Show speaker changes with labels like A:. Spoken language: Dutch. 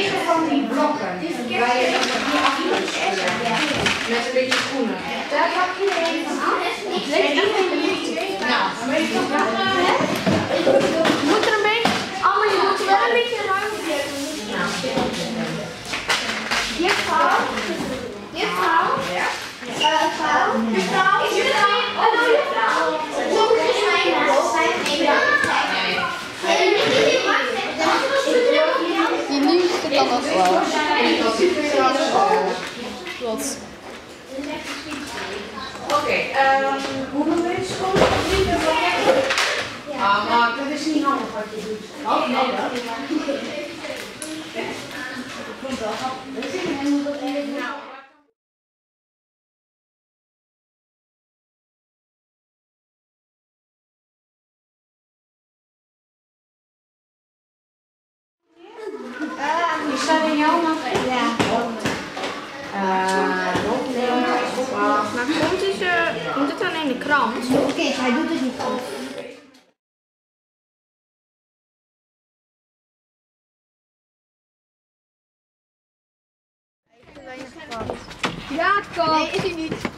A: negen van
B: die blokken. Waar je
A: met een beetje schoenen. Daar
C: pak iedereen van af. aan. Wat?
B: Oké, ehm, komen er? Drie projecten? Ah, maar dat is niet handig wat je doet. Oh, nee, dat. Komt wel. Dat is helemaal dat even. Die staat in jouw materiaal.
A: Ja.
B: Eh, nog
C: Maar komt, is, uh, komt dit dan in de krant?
A: Oké, hij doet het niet goed.
C: Ja, het kan. Nee, is hij niet.